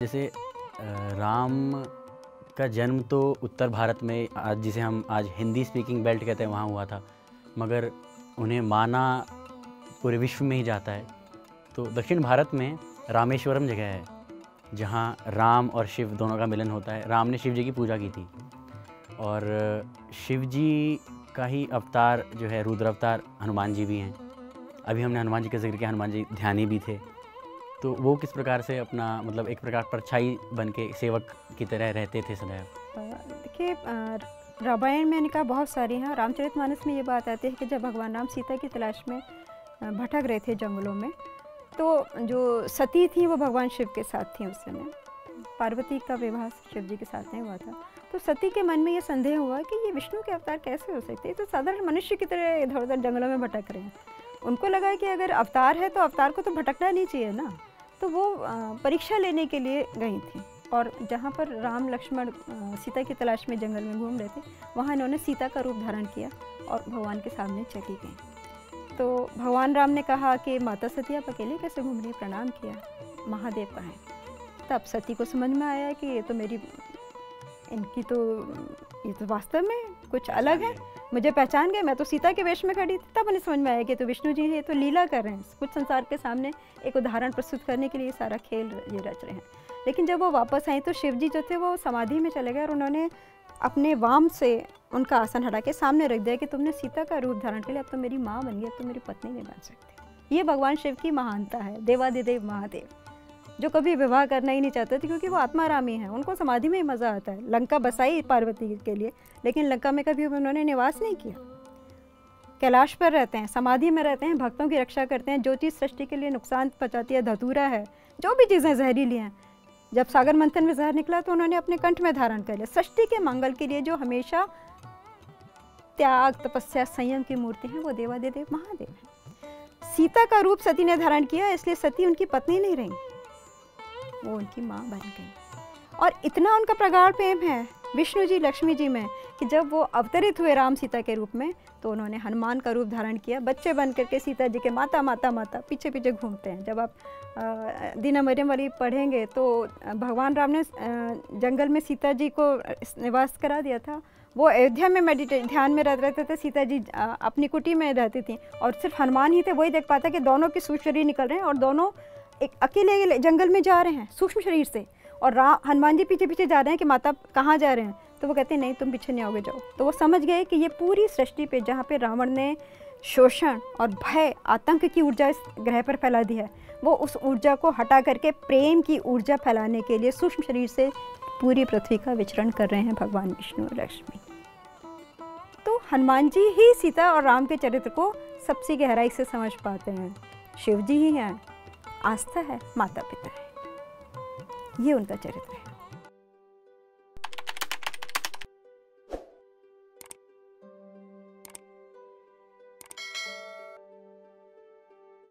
जैसे राम का जन्म तो उत्तर भारत में आज जिसे हम आज हिंदी स्पीकिंग बेल्ट कहते हैं, वहाँ हुआ था। मगर उन्हें माना पूरे विश्व में ही जाता है। तो दक्षिण भारत में रामेश्वरम जगह है, जहाँ राम और शिव दोनों का मिलन होता है। राम ने शिव जी की पूजा की थी। और शिव जी का ही अवतार जो है, रुद्र अवतार, हनुमान जी भी हैं। अभी हमने हनुमान जी का ज़िक्र किया, हनुमान जी ध्यानी भी थे। तो वो किस प्रकार से अपना मतलब एक प्रकार परछाई बन के सेवक की तरह रहते थे सदैव? देखिए रामायण में इनका बहुत सारी हैं। रामचरित मानस में ये बात आती है कि जब भगवान राम सीता की तलाश में भटक रहे थे जंगलों में तो जो सती थी वो भगवान शिव के साथ थी उस समय। पार्वती का विवाह शिव जी के साथ नहीं हुआ था। तो सती के मन में ये संदेह हुआ कि ये विष्णु के अवतार कैसे हो सकते हैं? तो साधारण मनुष्य की तरह इधर उधर जंगलों में भटक रहे हैं। उनको लगा कि अगर अवतार है तो अवतार को तो भटकना नहीं चाहिए ना। तो वो परीक्षा लेने के लिए गई थी। और जहाँ पर राम, लक्ष्मण सीता की तलाश में जंगल में घूम रहे थे, वहाँ इन्होंने सीता का रूप धारण किया और भगवान के सामने चली गई। तो भगवान राम ने कहा कि माता सती, आप अकेले कैसे घूम रही प्रणाम किया। महादेव कहें तब सती को समझ में आया कि ये तो मेरी, इनकी तो ये तो वास्तव में कुछ अलग है। मुझे पहचान गए, मैं तो सीता के वेश में खड़ी थी, तब उन्हें समझ में आया कि तो विष्णु जी हैं तो लीला कर रहे हैं। कुछ संसार के सामने एक उदाहरण प्रस्तुत करने के लिए सारा खेल ये रच रहे हैं। लेकिन जब वो वापस आए तो शिव जी जो थे, वो समाधि में चले गए और उन्होंने अपने वाम से उनका आसन हटा के सामने रख दिया कि तुमने सीता का रूप धारण के लिए अब तो मेरी माँ बन गई, अब तो मेरी पत्नी नहीं बन सकती। ये भगवान शिव की महानता है, देवादिदेव महादेव। जो कभी विवाह करना ही नहीं चाहते थे, क्योंकि वो आत्मारामी हैं। उनको समाधि में ही मज़ा आता है, लंका बसाई पार्वती के लिए। लेकिन लंका में कभी उन्होंने निवास नहीं किया। कैलाश पर रहते हैं, समाधि में रहते हैं, भक्तों की रक्षा करते हैं, जो चीज़ सृष्टि के लिए नुकसान पहुँचाती है धतूरा है, जो भी चीज़ें जहरीली हैं। जब सागर मंथन में जहर निकला तो उन्होंने अपने कंठ में धारण कर लिया। सृष्टि के मंगल के लिए जो हमेशा त्याग, तपस्या, संयम की मूर्ति हैं, वो देवादेव महादेव हैं। सीता का रूप सती ने धारण किया, इसलिए सती उनकी पत्नी नहीं रही। वो उनकी माँ बन गई। और इतना उनका प्रगाढ़ प्रेम है, विष्णु जी, लक्ष्मी जी में, कि जब वो अवतरित हुए राम सीता के रूप में तो उन्होंने हनुमान का रूप धारण किया। बच्चे बन करके सीता जी के माता माता माता पीछे पीछे घूमते हैं। जब आप दीना मरियम वाली पढ़ेंगे तो भगवान राम ने जंगल में सीता जी को निवास करा दिया था। वो अयोध्या में मेडिटेट ध्यान में रह, रहते थे, सीता जी अपनी कुटी में रहती थी। और सिर्फ़ हनुमान ही थे, वही देख पाता कि दोनों की सूर्य निकल रहे हैं और दोनों एक अकेले जंगल में जा रहे हैं, सूक्ष्म शरीर से। और रा, हनुमान जी पीछे पीछे जा रहे हैं कि माता कहाँ जा रहे हैं? तो वो कहते हैं, नहीं, तुम पीछे नहीं आओगे, जाओ। तो वो समझ गए कि ये पूरी सृष्टि पे जहाँ पे रावण ने शोषण और भय, आतंक की ऊर्जा इस ग्रह पर फैला दी है, वो उस ऊर्जा को हटा करके प्रेम की ऊर्जा फैलाने के लिए सूक्ष्म शरीर से पूरी पृथ्वी का विचरण कर रहे हैं भगवान विष्णु और लक्ष्मी। तो हनुमान जी ही सीता और राम के चरित्र को सबसे गहराई से समझ पाते हैं। शिव जी ही हैं। आस्था है माता पिता है। ये उनका चरित्र है।